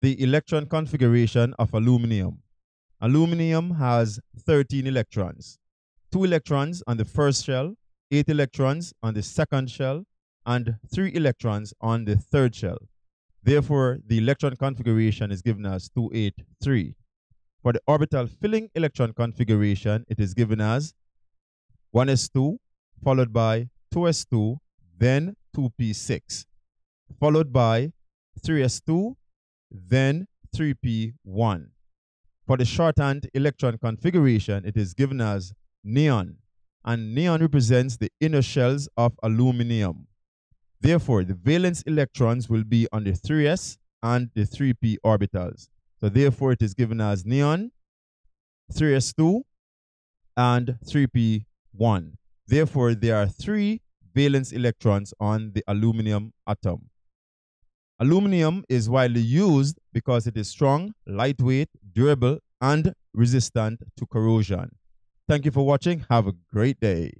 the electron configuration of aluminum. Aluminum has 13 electrons, 2 electrons on the first shell, 8 electrons on the second shell, and 3 electrons on the third shell. Therefore, the electron configuration is given as 283. For the orbital filling electron configuration, it is given as 1s2 followed by 2s2, then 2p6, followed by 3s2, then 3p1. For the shorthand electron configuration, it is given as neon, and neon represents the inner shells of aluminum. Therefore, the valence electrons will be on the 3s and the 3p orbitals. So therefore, it is given as neon, 3s2, and 3p1. Therefore, there are three valence electrons on the aluminum atom. Aluminum is widely used because it is strong, lightweight, durable, and resistant to corrosion. Thank you for watching. Have a great day.